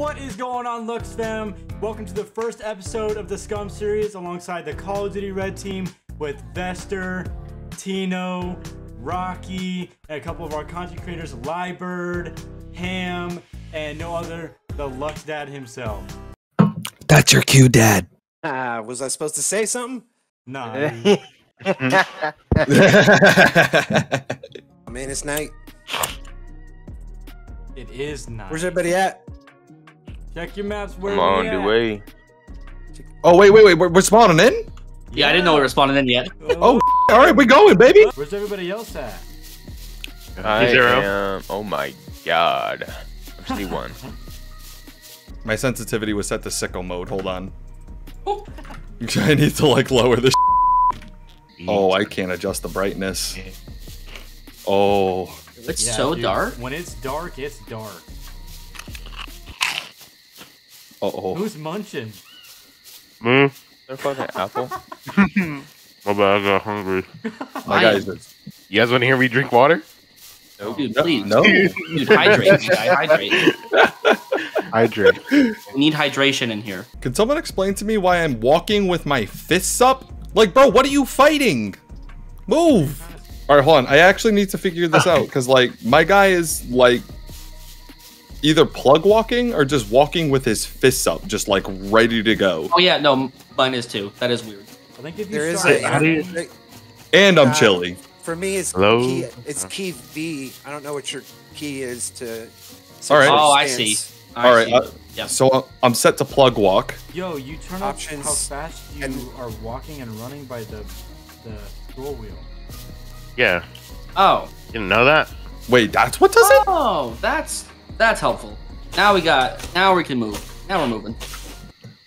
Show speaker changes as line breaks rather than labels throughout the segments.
What is going on, Luxx fam? Welcome to the first episode of the Scum series alongside the Call of Duty Red Team with Vester, Tino, Rocky, and a couple of our content creators, Liebird, Ham, and no other, the Luxx Dad himself.
That's your cue, Dad.
Ah, was I supposed to say something?
Nah,
I mean, it's night.
it is night.
Where's everybody at?
Check your maps. Where
I'm
we
on
at?
the way.
oh wait, wait, wait. We're, we're spawning in.
Yeah, I didn't know we were spawning in yet.
Oh, oh all right, we going, baby.
Where's everybody else at?
I
Zero.
am. Oh my god. I'm C1.
My sensitivity was set to sickle mode. Hold on. I need to like lower the. Oh, I can't adjust the brightness. Oh,
It's
Yeah,
so
dude,
dark.
When it's dark, it's dark.
Uh oh.
Who's munching?
Me?
They're fucking apple.
My bad, I got hungry.
My guys, is-
You guys want to hear me drink water?
No, Dude,
please.
no.
Dude, hydrate. guy, hydrate.
Hydrate.
We need hydration in here.
Can someone explain to me why I'm walking with my fists up? Like, bro, what are you fighting? Move. All right, hold on. I actually need to figure this out because, like, my guy is like either plug walking or just walking with his fists up, just like ready to go.
Oh yeah, no, mine is too. That is weird.
I think if you
There is
start
a.
How do you-
there-
And I'm
Uh,
chilly.
For me, it's
Hello?
key. It's key V. I don't know what your key is to.
All right.
Oh, I
stance.
see.
All right,
see.
uh,
yeah.
So uh, I'm set to plug walk.
Yo, you turn up
Options
how fast you
and-
are walking and running by the the scroll wheel.
Yeah.
Oh.
You didn't know that?
Wait, that's what does it?
Oh, that's that's helpful. Now we got. Now we can move. Now we're moving.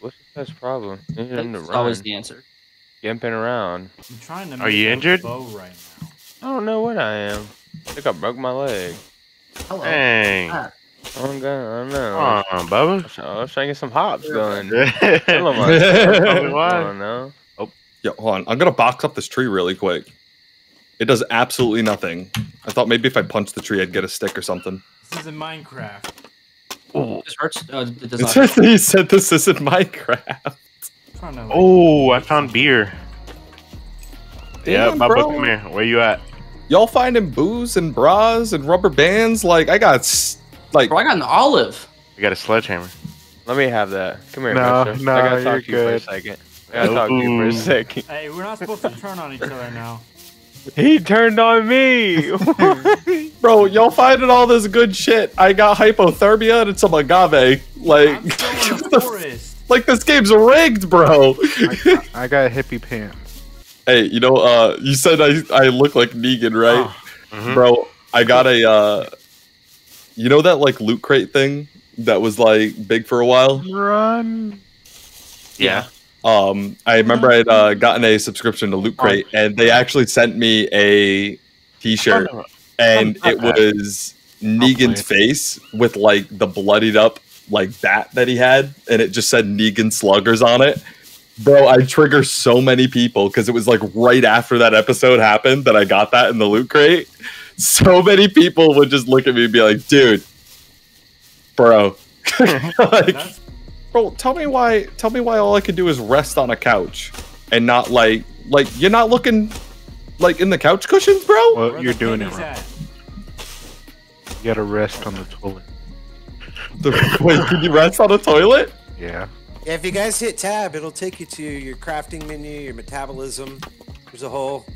What's the best problem? You need him to run.
always the answer.
Gimping around.
I'm trying to.
Are
make
you
a
injured?
Bow right now.
I don't know what I am. I think I broke my leg.
Hello.
Dang.
Ah.
Oh god, I don't know.
Come on, Bubba.
I was trying- I was trying to get some hops going.
Probably
Killing myself. I don't know.
Yo, hold on. I'm gonna box up this tree really quick. It does absolutely nothing. I thought maybe if I punched the tree, I'd get a stick or something.
This is in Minecraft.
This hurts. Uh, no, it does
It
not.
he said this isn't Minecraft.
I'm trying to. Like,
Oh, I found beer. yeah,
Damn,
Bubba,
bro.
come here. Where you at?
Y'all finding booze and bras and rubber bands? Like I got like
Bro, I got an olive.
I got a sledgehammer.
Let me have that. Come here,
No,
mister.
no,
I gotta talk
you're
to you for a
good.
second. I gotta talk to you for a second.
Hey, we're not supposed to turn on each other now.
He turned on me.
Bro, y'all finding all this good shit. I got hypothermia and some agave. Like,
I'm still in
what
the
the f-
forest.
like this game's rigged, bro.
I got hippie pants.
hey, you know, uh, you said I I look like Negan, right?
Mhm.
Bro, I got a uh, you know that like loot crate thing that was like big for a while.
Run.
Yeah.
Um, I remember I'd uh, gotten a subscription to Loot Crate, and they actually sent me a T-shirt, and it was Negan's face with like the bloodied up like bat that he had, and it just said Negan Sluggers on it. Bro, I trigger so many people because it was like right after that episode happened that I got that in the Loot Crate. So many people would just look at me and be like, "Dude, bro." like, Bro, tell me why. Tell me why all I can do is rest on a couch and not like like you're not looking like in the couch cushions, bro.
Well,
where
you're doing it
pennies
wrong.
at?
You gotta rest on the toilet.
The, wait, can you rest on a toilet?
Yeah.
Yeah, if you guys hit tab, it'll take you to your crafting menu, your metabolism. There's a whole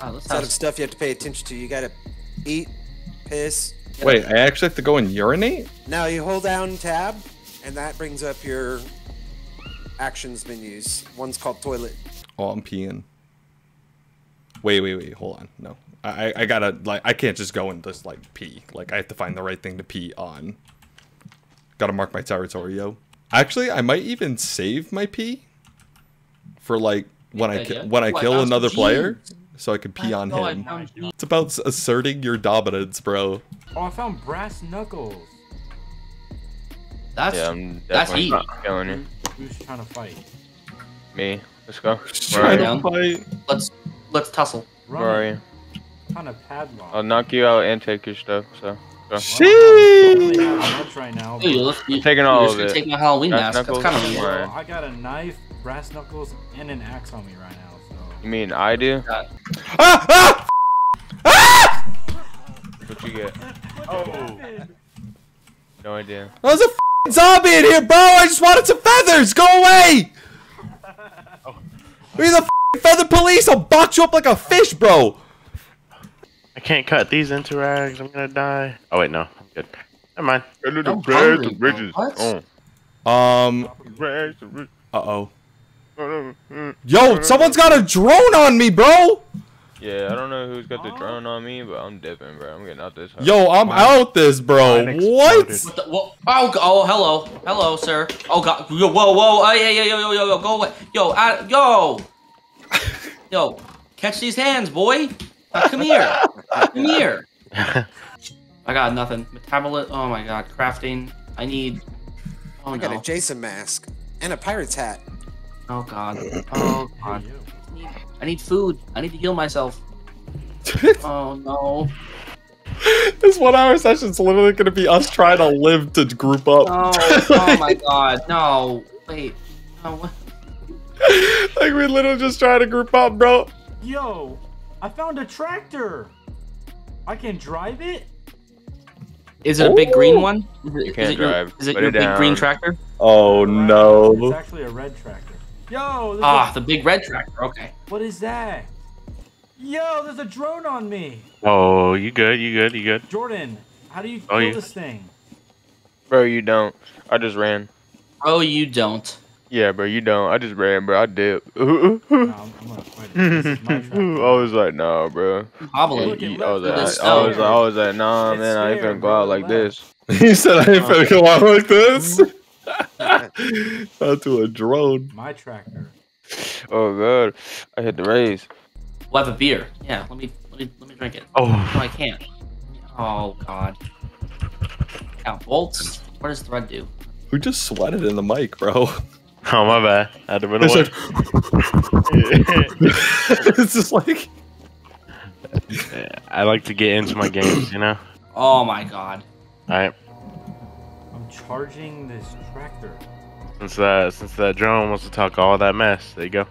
Wow, this
set of stuff you have to pay attention to. You gotta eat, piss.
Wait, I actually have to go and urinate.
Now you hold down tab, and that brings up your actions menus. One's called toilet.
Oh, I'm peeing. Wait, wait, wait. Hold on. No, I I- I gotta like I can't just go and just like pee. Like I have to find the right thing to pee on. Gotta mark my territory, yo. Actually, I might even save my pee for like when I
Good
ki-
idea.
when I
I
kill another player, so I could pee on
Oh,
him. It's about asserting your dominance, bro.
Oh, I found brass knuckles.
That's
yeah, I'm
that's
definitely
heat.
killing you.
Who's trying to fight?
Me. Let's go.
Trying
Where are you?
down.
fight.
Let's let's tussle.
Run.
Where are you?
Kind of padlock.
I'll knock you out and take your stuff. So
I
Sheesh.
don't really right now.
Dude, you
but-
you,
taking
you're
all
just
of
gonna
it.
take my Halloween
Brass
mask. That's kind of weird.
Right.
I got a knife, brass knuckles, and an axe on me right now. So.
You mean I do?
Ah, ah!
What you get?
Oh.
No idea.
There's a f***ing zombie in here, bro. I just wanted some feathers. Go away. We're the feather police. I'll box you up like a fish, bro.
I can't cut these into rags. I'm gonna die. Oh wait, no, I'm good. Never mind.
I'm hungry, bro. What?
Oh.
Um.
Rags to riches.
Uh oh.
Mm.
Yo, someone's got a drone on me, bro.
Yeah, I don't know who's got the drone on me, but I'm dipping, bro. I'm getting out this house.
Yo, I'm out this, bro. What?
What the, whoa, oh, oh, hello, hello, sir. Oh god, yo, whoa, whoa, oh, yeah, yeah, yo, yo, yo, yo, go away, yo, uh, yo, yo, catch these hands, boy. Uh, come here, come here. I got nothing. Metabolit. Oh my god, crafting. I need. Oh
I got
no.
a Jason mask and a pirate's hat.
Oh god. Oh god. I need, food. I need to heal myself. Oh no.
this one hour session's literally gonna be us trying to live to group up.
No. Oh my god. No. Wait. No.
Like we literally just trying to group up, bro.
Yo, I found a tractor. I can drive it.
Is it a big green one? Is it,
You can't
is it your,
drive.
Is it
Put
your
it
big green tractor?
Oh no!
It's actually a red tractor. Yo,
Ah,
a,
the big red tractor. Okay.
what is that? Yo, there's a drone on me.
Oh, you good? You good? You good?
Jordan, how do you
Oh,
kill
yeah.
this thing?
Bro, you don't. I just ran.
Oh, you don't.
Yeah, bro, you don't. I just ran, bro. I did. I
No, I'm, I'm gonna quit. it. This is my tractor.
was like, nah, bro.
Hobbling.
Look at
I was like,
it's
I was. I was like, nah,
It's
man, I ain't
scared,
finna go out like
left.
this.
he said I ain't finna go out like this. Not to a drone.
My tracker.
Oh god, I hit the raise.
We'll have a beer. Yeah. Let me. Let me. Let me drink it.
Oh,
No, I can't. Oh god. Now bolts. What does thread do?
Who just sweated in the mic, bro?
oh my bad. I had to run
It's
away.
like- it's just like
I like to get into my games, you know.
Oh my god.
All right.
I'm charging this tractor.
Since that since that drone wants to talk all that mess, there you go.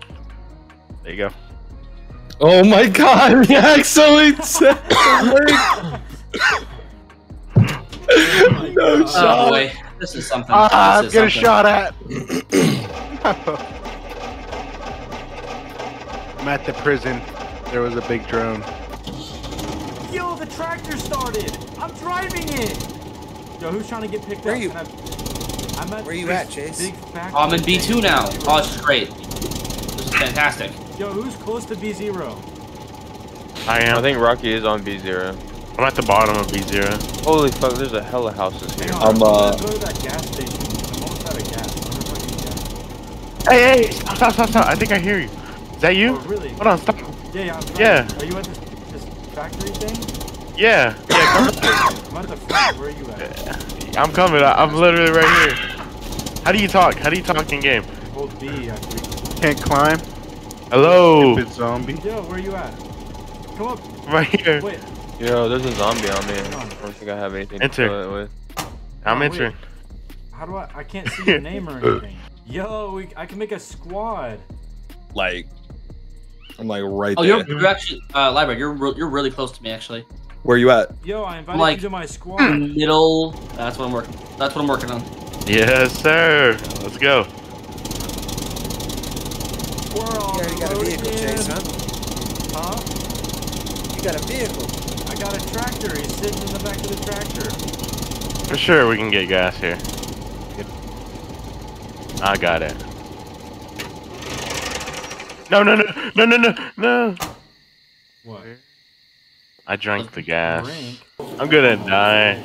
There you go.
Oh my god, he actually said No
Oh
shot.
boy. This is something.
Ah,
This
I'm
is
getting
something.
shot at. I'm at the prison. There was a big drone.
Yo, the tractor started. I'm driving it. Yo, who's trying to get picked
Where
up?
you-
Can I- I'm at
Where you
this
at, Chase?
Big
Oh, I'm in. B2 now. Oh, this is great. This is fantastic.
Yo, who's close to B0?
I am.
I think Rocky is on B0.
I'm at the bottom of B0.
Holy fuck, there's a hella houses here.
Hang on,
I'm, uh,
gonna go to that gas station. I'm almost out of gas. I wonder if I can gas.
Hey, hey, stop, stop, stop, stop. I think I hear you. Is that you?
Oh, really?
Hold on, stop.
Yeah, yeah. I'm.
Yeah.
Are you at this, this factory thing?
Yeah, yeah, come
I'm the. Where are you at?
I'm coming. I- I'm literally right here. How do you talk? How do you talk in game?
Hold B, I think.
Can't climb. Hello.
zombie.
Yo, where are you at? Come up.
Right here.
Wait.
Yo, there's a zombie on me. I don't think I have anything
Enter.
to kill it with.
I'm
Oh, wait.
entering.
How do I? I can't see your name or anything. Yo, we, I can make a squad.
like I'm like right
Oh,
there.
you're, you're actually uh, library. You're re- you're really close to me actually.
Where you at?
Yo, I invited
Like-
you to my squad.
Middle. That's what I'm working. That's what I'm working on.
Yes, sir. Let's go.
We're all
You already got a vehicle. Chase, huh?
Huh?
You got a vehicle.
I got a tractor. He's sitting in the back of the tractor.
For sure, we can get gas here. I got it. No, no, no, no, no, no, no.
What?
I drank the gas.
Drink?
I'm gonna die.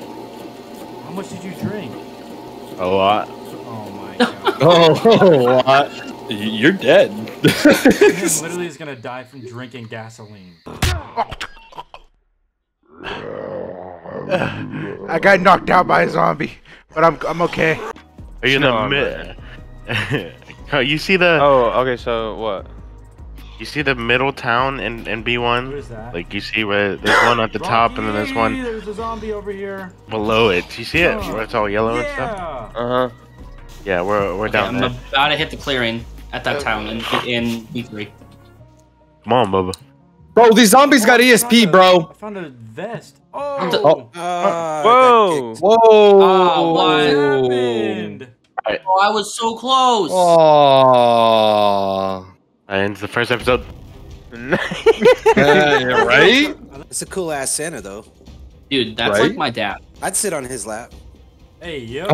How much did you drink?
A lot.
Oh my god.
Oh, what? You're dead.
Him literally is gonna die from drinking gasoline.
I got knocked out by a zombie, but I'm I'm okay.
Are you in
No,
the mid? Oh, you see the
Oh, okay, so what?
You You see the middle town in, in B1?
is that?
Like you see where there's one at the top and then there's one
There's a zombie over here.
below it. You see it?
Oh.
Where it's all yellow and stuff?
Uh huh.
Yeah, we're we're
Okay,
down
I'm
there.
about to hit the clearing at that town in in B3.
Come on, Bubba.
Bro, these zombies got
Oh, I found
ESP,
a-
bro.
I found a vest.
The-
Oh.
Uh,
Whoa.
Whoa.
Oh,
What
what?
happened?
Oh, I was so close.
Oh.
And it's the first episode.
yeah, right?
It's a cool ass Santa though.
Dude, that's
Right?
like my dad.
I'd sit on his lap.
Hey, yo.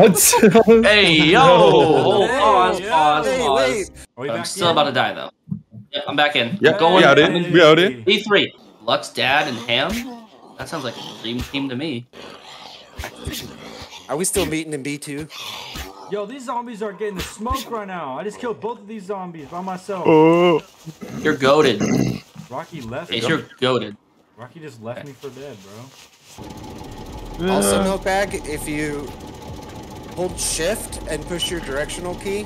Hey, yo! Hold
Hey,
pause,
yo.
pause,
Hey,
pause.
wait.
I'm still
in?
about to die, though. Yeah, I'm back in.
Yeah,
Going
we out
I'm
in.
in
We out in.
B3. Luxx, Dad, and Ham? That sounds like a dream team to me.
Are we still meeting in B2?
Yo, these zombies are getting the smoke right now. I just killed both of these zombies by myself.
Oh.
You're goaded.
Rocky left.
Ace,
me.
you're goaded.
Rocky just left me for dead, bro.
Also, Milkbag, if you hold shift and push your directional key,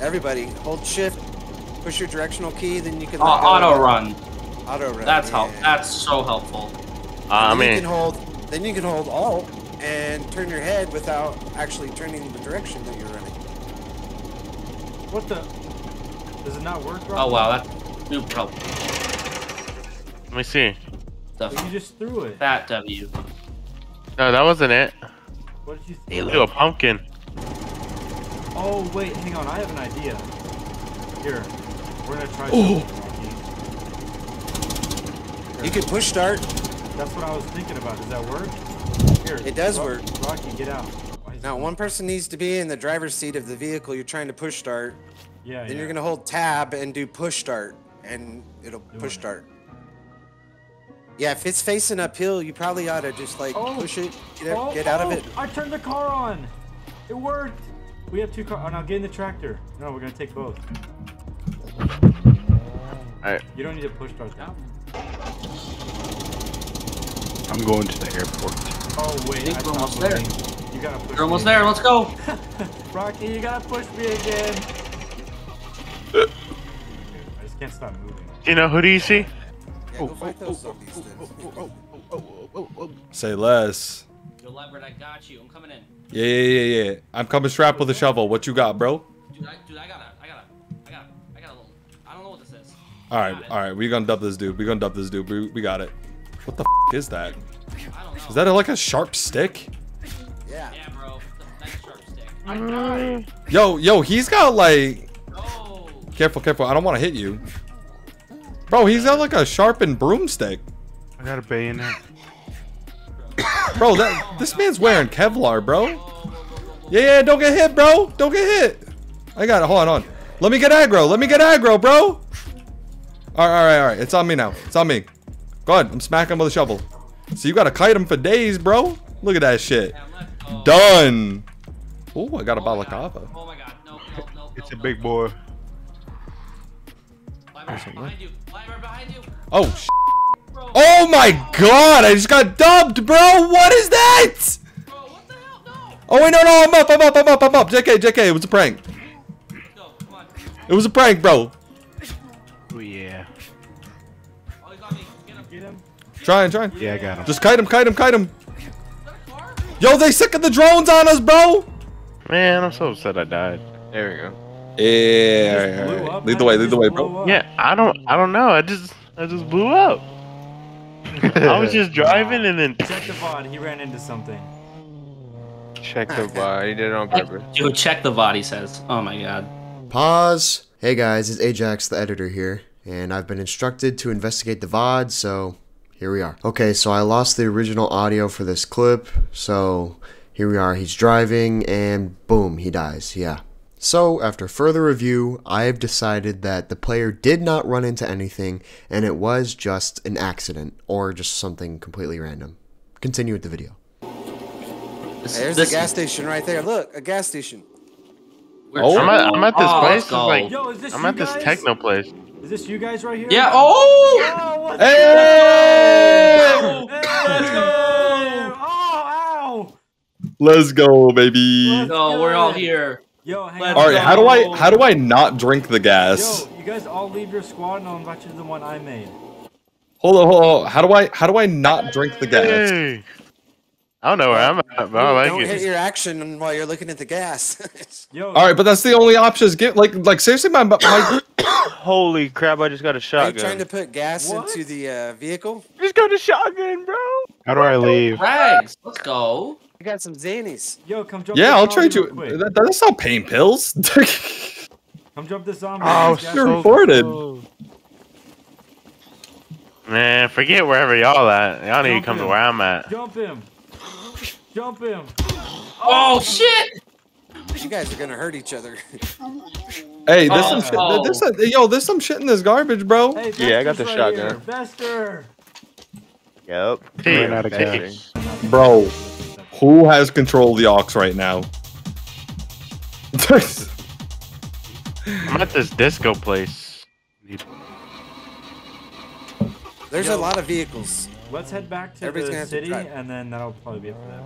everybody hold shift, push your directional key, then you can
Uh, auto run.
Auto run.
That's
yeah.
help. That's so helpful.
Uh, I
Then you can hold. Then you can hold Alt and turn your head without actually turning the direction that you're running.
What the? Does it not work, Rocky?
Oh wow, that's super helpful
let me see.
stuff.
You just threw it.
Fat W.
No, that wasn't it.
What did you
Hey,
throw?
do a pumpkin.
Oh wait, hang on. I have an idea. Here, we're gonna try something,
You can push start.
That's what I was thinking about. Does that work? Here.
It does
Ro-
work.
Rocky, get out.
Now, one person needs to be in the driver's seat of the vehicle you're trying to push start.
Yeah.
Then
yeah.
you're gonna hold tab and do push start, and it'll push
it.
start. Yeah, if it's facing uphill, you probably ought to just like
Oh.
push it, get,
Oh,
get out of
oh,
it.
I turned the car on. It worked. We have two cars. Oh, now get in the tractor. No, we're gonna take both.
Alright.
You don't need to push start that.
I'm going to the airport.
Oh wait,
think
I
we're almost there.
moving. You gotta push.
You're almost
me.
there. Let's go.
Rocky, you gotta push me again. I just can't stop moving.
You know, who do you see?
Yeah, go fight those zombies then.
Say less.
Yo, Leopard, I got you. I'm coming in.
Yeah, yeah, yeah, yeah. I'm coming strapped with a shovel. What you got, bro?
Dude, I, dude, I got a, I got a, I got, a, I got a little. I don't know what this is.
All right, all right. We gonna dub this dude. We gonna dub this dude. We, we got it. What the f- is that?
I don't know.
Is that a, like a sharp stick?
Yeah.
Yeah, bro. The nice sharp stick.
Yo, yo, he's got like.
Oh.
Careful, careful. I don't want to hit you. Bro, he's got like a sharpened broomstick.
I got a bayonet.
Bro, that this man's wearing Kevlar, bro. Yeah, yeah, don't get hit, bro. Don't get hit. I got it. Hold on, hold on. Let me get aggro. Let me get aggro, bro. All right, all right, all right. It's on me now. It's on me. Go ahead. I'm smacking him with a shovel. So you got to kite him for days, bro. Look at that shit.
Damn.
Done. Oh, I got a
Oh my
balaclava.
Oh my god. No, no, no.
It's
no,
a big
no.
boy.
Climber, behind behind you.
Oh, sh-
Bro,
oh my god! I just got dubbed, bro. What is that?
bro, what the hell? No.
Oh wait, no, no, I'm up, I'm up, I'm up, I'm up. JK, JK, it was a prank.
Go.
It was a prank, bro. Trying, trying.
Yeah, I got him.
Just kite him, kite him, kite him.
Is that a car?
Yo, they sick of the drones on us, bro.
Man, I'm so upset I died.
There we go.
Yeah,
Just blew
lead the way, lead the way, bro.
Yeah, I don't, I don't know. I just, I just blew up. I was just driving and then.
Check the VOD. He ran into something.
Check the VOD. He did it on purpose.
Dude, check the VOD, he says. Oh my god.
Pause. Hey guys, it's Ajax, the editor here, and I've been instructed to investigate the VOD, so here we are. Okay, so I lost the original audio for this clip, so here we are. He's driving, and boom, he dies. Yeah. So, after further review, I have decided that the player did not run into anything, and it was just an accident, or just something completely random. Continue with the video.
This,
There's
this,
a gas station right there. Look, a gas station.
we're
Oh.
I'm at, I'm at this
Oh,
place.
let's
It's
go.
like,
Yo, is this
I'm
you
at this techno place.
Is this you guys right here?
Yeah. Oh.
Oh, what's
Hey!
up? Hey, let's go! Oh, ow!
Let's go, baby.
Let's
No, we're all here.
Yo, hang
Let's
on.
All right, how do I how do I not drink the gas?
Yo, you guys all leave your squad and I'll invite you to the one I made.
Hold on, hold on. How do I how do I not drink the gas?
Hey. I don't know where I'm at, but I like
Don't hit your action while you're looking at the gas.
Yo,
All right, but that's the only options. Get like like seriously, my my
Holy crap! I just got a
Are you
shotgun.
trying to put gas
What?
into the uh, vehicle?
Just got a shotgun, bro.
How do I leave?
Rags, let's go.
I got some Xannies.
yo, come jump.
yeah,
this
I'll
zombie
trade you.
real quick.
That, that's not pain pills.
Come jump this zombie.
Oh,
These guys-
You're
so-
reported.
Man, forget wherever y'all at. Y'all need to
Jump
come to where I'm at.
Jump him. Jump him.
Oh shit!
You guys are gonna hurt each other.
Hey, there's
Oh,
some shit.
oh.
There's a, yo, there's some shit in this garbage, bro.
Hey,
Yeah, I got the
right
shotgun.
Here. Vester.
Yep.
Ran out of
hey.
gas.
Bro, who has control of the ox right now?
I'm at this disco place.
There's
Yo.
a lot of vehicles.
Let's head back to
Everybody's
the city,
to
and then that'll probably be it for them.